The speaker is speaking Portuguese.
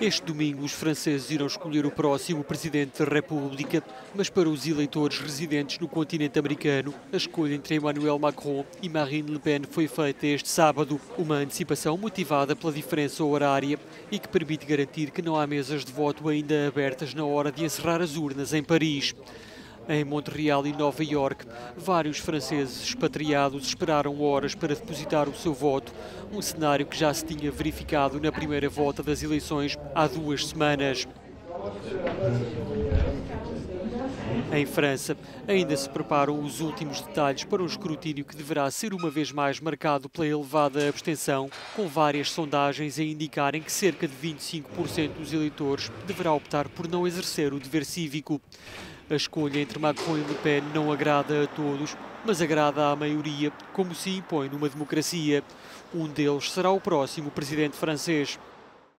Este domingo, os franceses irão escolher o próximo presidente da República, mas para os eleitores residentes no continente americano, a escolha entre Emmanuel Macron e Marine Le Pen foi feita este sábado. Uma antecipação motivada pela diferença horária e que permite garantir que não há mesas de voto ainda abertas na hora de encerrar as urnas em Paris. Em Montreal e Nova York, vários franceses expatriados esperaram horas para depositar o seu voto, um cenário que já se tinha verificado na primeira volta das eleições há duas semanas. Em França, ainda se preparam os últimos detalhes para um escrutínio que deverá ser uma vez mais marcado pela elevada abstenção, com várias sondagens a indicarem que cerca de 25% dos eleitores deverá optar por não exercer o dever cívico. A escolha entre Macron e Le Pen não agrada a todos, mas agrada à maioria, como se impõe numa democracia. Um deles será o próximo presidente francês.